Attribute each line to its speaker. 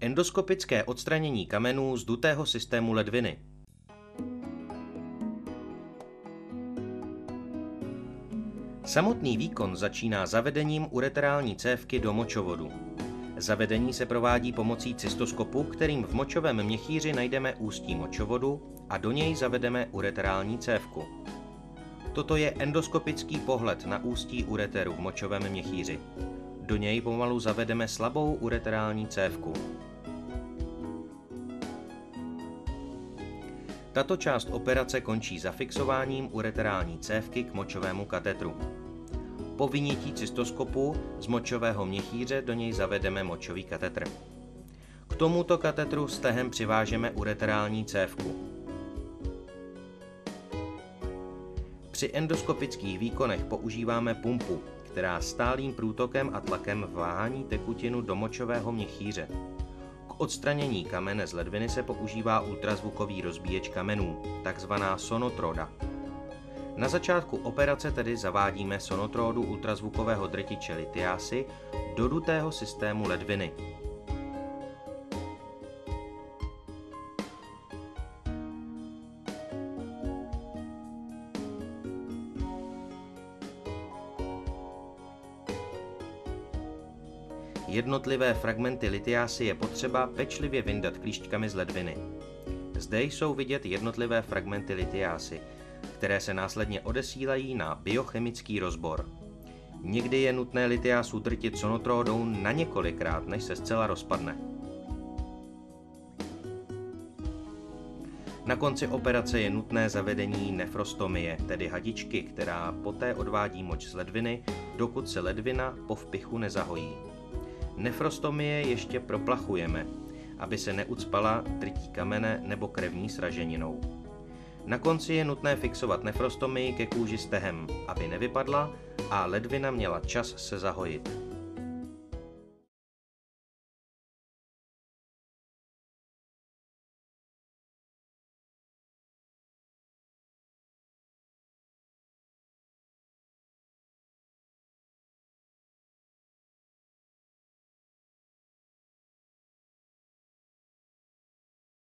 Speaker 1: Endoskopické odstranění kamenů z dutého systému ledviny. Samotný výkon začíná zavedením ureterální cévky do močovodu. Zavedení se provádí pomocí cystoskopu, kterým v močovém měchýři najdeme ústí močovodu a do něj zavedeme ureterální cévku. Toto je endoskopický pohled na ústí ureteru v močovém měchýři. Do něj pomalu zavedeme slabou ureterální cévku. Tato část operace končí zafixováním ureterální cévky k močovému katetru. Po vynětí cystoskopu z močového měchýře do něj zavedeme močový katetr. K tomuto katetru stehem přivážeme ureterální cévku. Při endoskopických výkonech používáme pumpu, která stálým průtokem a tlakem váhání tekutinu do močového měchýře. K odstranění kamene z ledviny se používá ultrazvukový rozbíječ kamenů, takzvaná sonotroda. Na začátku operace tedy zavádíme sonotrodu ultrazvukového drtiče litiásy do dutého systému ledviny. Jednotlivé fragmenty litiásy je potřeba pečlivě vyndat klíšťkami z ledviny. Zde jsou vidět jednotlivé fragmenty litiásy, které se následně odesílají na biochemický rozbor. Někdy je nutné litiásu drtit sonotródou na několikrát, než se zcela rozpadne. Na konci operace je nutné zavedení nefrostomie, tedy hadičky, která poté odvádí moč z ledviny, dokud se ledvina po vpichu nezahojí. Nefrostomie ještě proplachujeme, aby se neucpala drtí kamene nebo krevní sraženinou. Na konci je nutné fixovat nefrostomii ke kůži stehem, aby nevypadla a ledvina měla čas se zahojit.